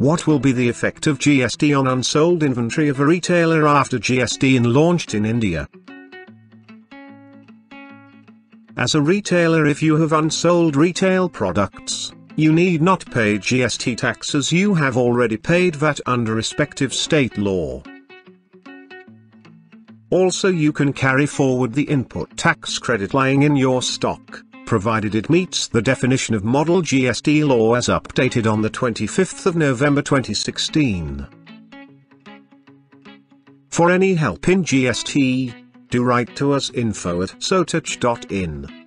What will be the effect of GST on unsold inventory of a retailer after GST in launched in India? As a retailer if you have unsold retail products, you need not pay GST tax as you have already paid VAT under respective state law. Also you can carry forward the input tax credit lying in your stock, provided it meets the definition of model GST law as updated on the 25th of November 2016. For any help in GST, do write to us info at soatech.in.